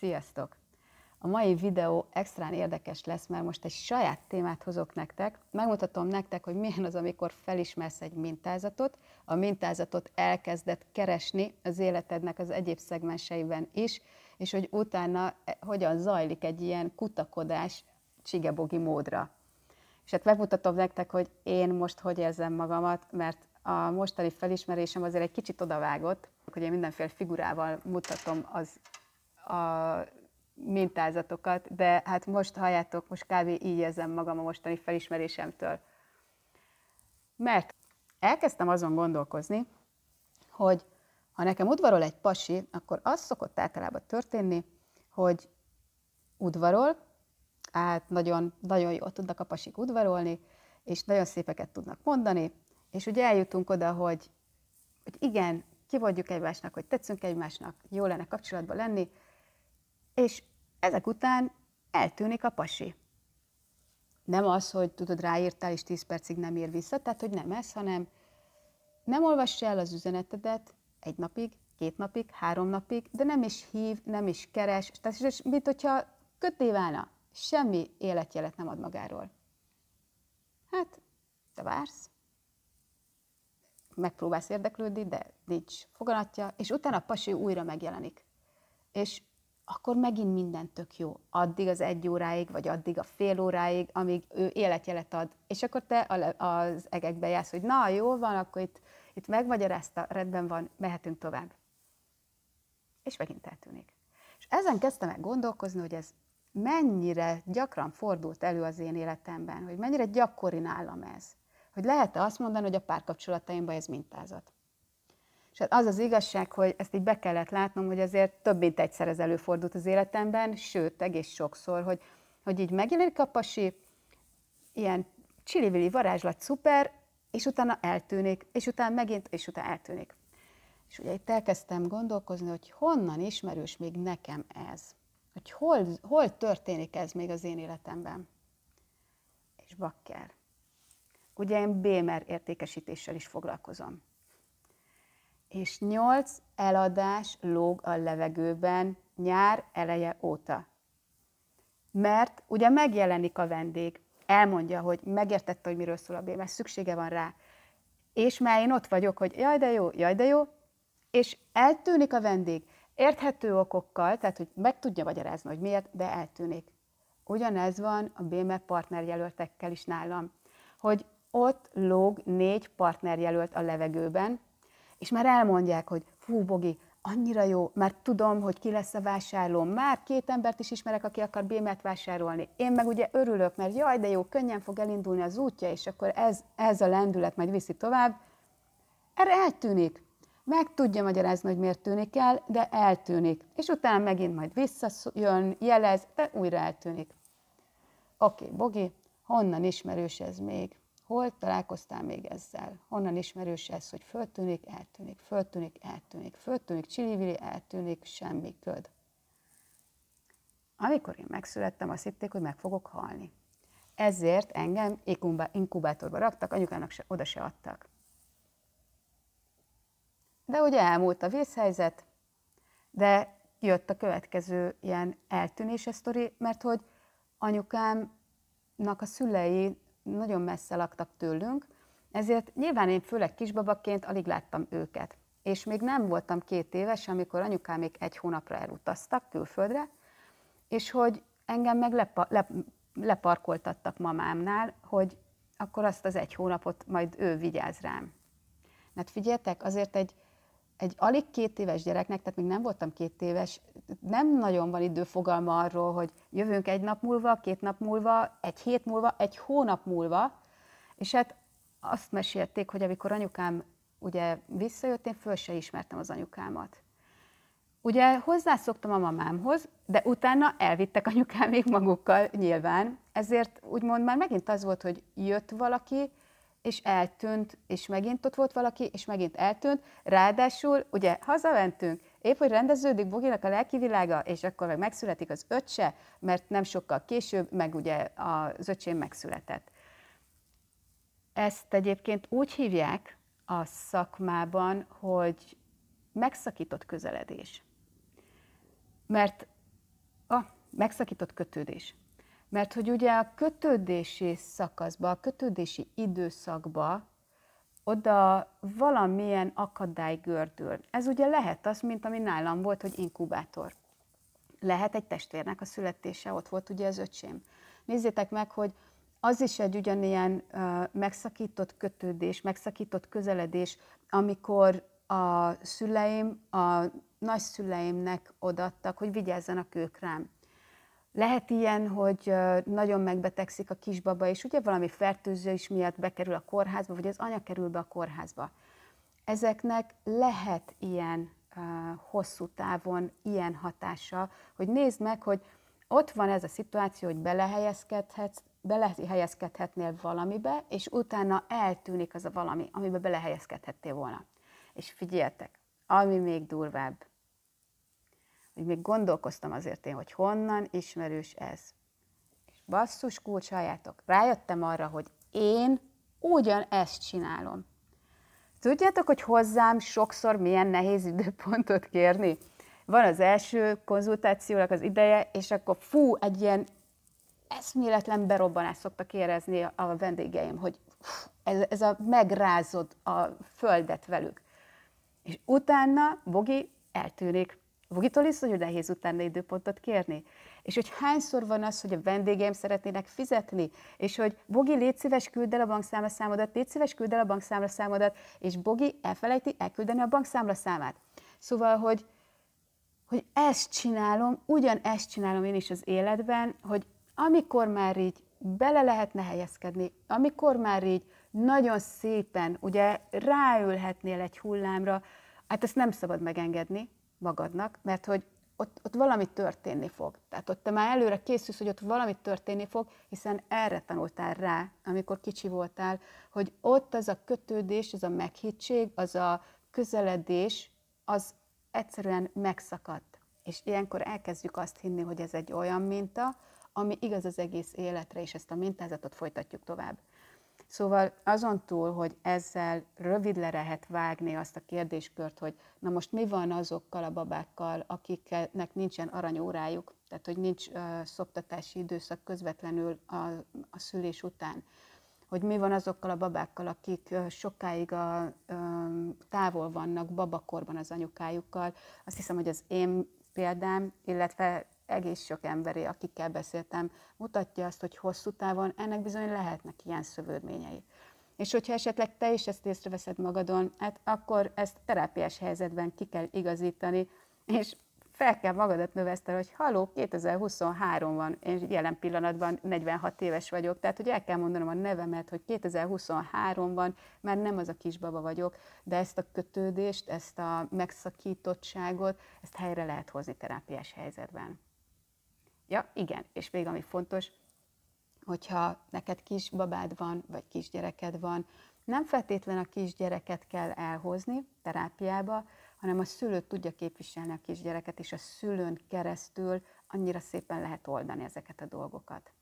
Sziasztok! A mai videó extrán érdekes lesz, mert most egy saját témát hozok nektek. Megmutatom nektek, hogy milyen az, amikor felismersz egy mintázatot, a mintázatot elkezdett keresni az életednek az egyéb szegmenseiben is, és hogy utána eh, hogyan zajlik egy ilyen kutakodás csigebogi módra. És hát megmutatom nektek, hogy én most hogy érzem magamat, mert a mostani felismerésem azért egy kicsit odavágott, hogy én mindenféle figurával mutatom az a mintázatokat, de hát most halljátok, most kb. így érzem magam a mostani felismerésemtől. Mert elkezdtem azon gondolkozni, hogy ha nekem udvarol egy pasi, akkor az szokott általában történni, hogy udvarol, hát nagyon, nagyon jól tudnak a pasik udvarolni, és nagyon szépeket tudnak mondani, és ugye eljutunk oda, hogy, hogy igen, kivodjuk egymásnak, hogy tetszünk egymásnak, jó lenne kapcsolatban lenni, és ezek után eltűnik a pasi. Nem az, hogy tudod, ráírtál, és 10 percig nem ír vissza, tehát, hogy nem ez, hanem nem olvassa el az üzenetedet egy napig, két napig, három napig, de nem is hív, nem is keres, tehát mint hogyha köté válna, semmi életjelet nem ad magáról. Hát, te vársz, megpróbálsz érdeklődni, de nincs foganatja, és utána a pasi újra megjelenik. És akkor megint minden tök jó. Addig az egy óráig, vagy addig a fél óráig, amíg ő életjelet ad. És akkor te az egekbe jársz, hogy na, jó van, akkor itt, itt megmagyarázta, rendben van, mehetünk tovább. És megint eltűnik. És ezen kezdtem el gondolkozni, hogy ez mennyire gyakran fordult elő az én életemben, hogy mennyire gyakori nálam ez. Hogy lehet-e azt mondani, hogy a párkapcsolataimban ez mintázat. És hát az az igazság, hogy ezt így be kellett látnom, hogy azért több mint egyszer ez előfordult az életemben, sőt, egész sokszor, hogy, hogy így megjelenik a pasi, ilyen csilivili varázslat, szuper, és utána eltűnik, és utána megint, és utána eltűnik. És ugye itt elkezdtem gondolkozni, hogy honnan ismerős még nekem ez. Hogy hol, hol történik ez még az én életemben. És bakker. Ugye én BMR értékesítéssel is foglalkozom és nyolc eladás lóg a levegőben nyár eleje óta. Mert ugye megjelenik a vendég, elmondja, hogy megértette, hogy miről szól a B, mert szüksége van rá. És már én ott vagyok, hogy jaj, de jó, jaj, de jó, és eltűnik a vendég. Érthető okokkal, tehát hogy meg tudja magyarázni, hogy miért, de eltűnik. Ugyanez van a BME partnerjelöltekkel is nálam, hogy ott lóg négy partnerjelölt a levegőben, és már elmondják, hogy fú, Bogi, annyira jó, mert tudom, hogy ki lesz a vásárló. Már két embert is ismerek, aki akar bémet vásárolni. Én meg ugye örülök, mert jaj, de jó, könnyen fog elindulni az útja, és akkor ez, ez a lendület majd viszi tovább. Erre eltűnik. Meg tudja magyarázni, hogy miért tűnik el, de eltűnik. És utána megint majd visszajön, jelez, de újra eltűnik. Oké, okay, Bogi, honnan ismerős ez még? Hol találkoztál még ezzel? Honnan ismerős ez, hogy föltűnik, eltűnik, föltűnik, eltűnik, föltűnik, csilivili, eltűnik, semmi köd. Amikor én megszülettem, azt hitték, hogy meg fogok halni. Ezért engem inkubátorba raktak, anyukának se, oda se adtak. De ugye elmúlt a vészhelyzet, de jött a következő ilyen eltűnése sztori, mert hogy anyukámnak a szülei nagyon messze laktak tőlünk, ezért nyilván én főleg kisbabaként alig láttam őket. És még nem voltam két éves, amikor anyukámék egy hónapra elutaztak külföldre, és hogy engem meg lepa, le, leparkoltattak mamámnál, hogy akkor azt az egy hónapot majd ő vigyáz rám. Mert figyeljetek, azért egy, egy alig két éves gyereknek, tehát még nem voltam két éves, nem nagyon van időfogalma arról, hogy jövünk egy nap múlva, két nap múlva, egy hét múlva, egy hónap múlva, és hát azt mesélték, hogy amikor anyukám ugye visszajött, én föl se ismertem az anyukámat. Ugye hozzászoktam a mamámhoz, de utána elvittek anyukám még magukkal nyilván, ezért úgymond már megint az volt, hogy jött valaki, és eltűnt, és megint ott volt valaki, és megint eltűnt. Ráadásul, ugye hazaventünk, épp hogy rendeződik Boginak a lelki világa, és akkor meg megszületik az öccse, mert nem sokkal később, meg ugye az öcsém megszületett. Ezt egyébként úgy hívják a szakmában, hogy megszakított közeledés. Mert A megszakított kötődés. Mert hogy ugye a kötődési szakaszba, a kötődési időszakba oda valamilyen akadály gördül. Ez ugye lehet az, mint ami nálam volt, hogy inkubátor. Lehet egy testvérnek a születése, ott volt ugye az öcsém. Nézzétek meg, hogy az is egy ugyanilyen uh, megszakított kötődés, megszakított közeledés, amikor a szüleim, a nagyszüleimnek odattak, hogy vigyázzanak ők rám. Lehet ilyen, hogy nagyon megbetegszik a kisbaba, és ugye valami fertőzés miatt bekerül a kórházba, vagy az anya kerül be a kórházba. Ezeknek lehet ilyen hosszú távon ilyen hatása, hogy nézd meg, hogy ott van ez a szituáció, hogy belehelyezkedhetsz, belehelyezkedhetnél valamibe, és utána eltűnik az a valami, amibe belehelyezkedhettél volna. És figyeltek, ami még durvább, hogy még gondolkoztam azért én, hogy honnan ismerős ez. És basszus kulcs, halljátok, rájöttem arra, hogy én ugyan ezt csinálom. Tudjátok, hogy hozzám sokszor milyen nehéz időpontot kérni? Van az első konzultációnak az ideje, és akkor fú, egy ilyen eszméletlen berobbanást szoktak érezni a vendégeim, hogy ez, ez a megrázod a földet velük. És utána Bogi eltűnik. Bogitól is nagyon nehéz utána időpontot kérni. És hogy hányszor van az, hogy a vendégeim szeretnének fizetni, és hogy Bogi, légy szíves, küld el a bankszámla számodat, légy szíves, küld el a bankszámla számodat, és Bogi elfelejti elküldeni a bankszámla számát. Szóval, hogy, hogy ezt csinálom, ugyan ezt csinálom én is az életben, hogy amikor már így bele lehetne helyezkedni, amikor már így nagyon szépen, ugye ráülhetnél egy hullámra, hát ezt nem szabad megengedni magadnak, mert hogy ott, ott valami történni fog. Tehát ott te már előre készülsz, hogy ott valami történni fog, hiszen erre tanultál rá, amikor kicsi voltál, hogy ott az a kötődés, az a meghittség, az a közeledés, az egyszerűen megszakadt. És ilyenkor elkezdjük azt hinni, hogy ez egy olyan minta, ami igaz az egész életre, és ezt a mintázatot folytatjuk tovább. Szóval azon túl, hogy ezzel rövidre lehet vágni azt a kérdéskört, hogy na most mi van azokkal a babákkal, akiknek nincsen aranyórájuk, tehát hogy nincs uh, szoptatási időszak közvetlenül a, a szülés után, hogy mi van azokkal a babákkal, akik sokáig a, távol vannak babakorban az anyukájukkal. Azt hiszem, hogy az én példám, illetve egész sok emberi, akikkel beszéltem, mutatja azt, hogy hosszú távon ennek bizony lehetnek ilyen szövődményei. És hogyha esetleg te is ezt észreveszed magadon, hát akkor ezt terápiás helyzetben ki kell igazítani, és fel kell magadat növeszteni, hogy haló, 2023 van, én jelen pillanatban 46 éves vagyok, tehát hogy el kell mondanom a nevemet, hogy 2023-ban már nem az a kisbaba vagyok, de ezt a kötődést, ezt a megszakítottságot, ezt helyre lehet hozni terápiás helyzetben. Ja, igen, és még ami fontos, hogyha neked kisbabád van, vagy kisgyereked van, nem feltétlen a kisgyereket kell elhozni terápiába, hanem a szülő tudja képviselni a kisgyereket, és a szülőn keresztül annyira szépen lehet oldani ezeket a dolgokat.